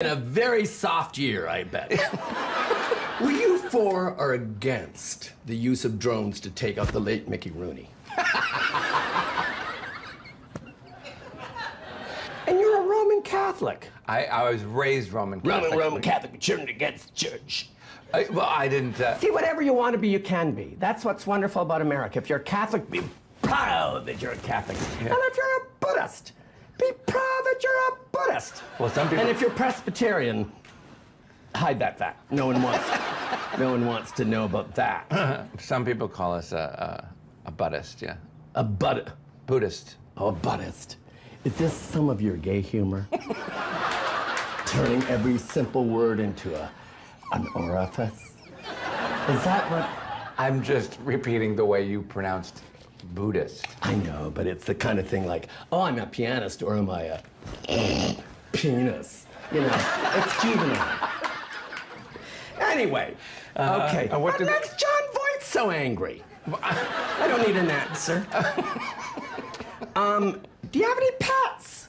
in a very soft year, I bet. Were you for or against the use of drones to take out the late Mickey Rooney? and you're a Roman Catholic. I, I was raised Roman Catholic. Roman, Roman Catholic, children against the church. I, well, I didn't. Uh, See, whatever you want to be, you can be. That's what's wonderful about America. If you're a Catholic, be proud that you're a Catholic. And if you're a Buddhist, be proud that you're a Buddhist. Well, some people- And if you're Presbyterian, hide that fact. No one wants. no one wants to know about that. some people call us a, a, a Buddhist, yeah. a Bud. Buddhist. Oh, a Buddhist. Is this some of your gay humor? Turning every simple word into a an orifice. Is that what? I'm just repeating the way you pronounced Buddhist. I know, but it's the kind of thing like, oh, I'm a pianist or am I a penis? You know, it's juvenile. Anyway, okay. uh, what what makes Jon Voight so angry? I don't need an answer. um, do you have any pets?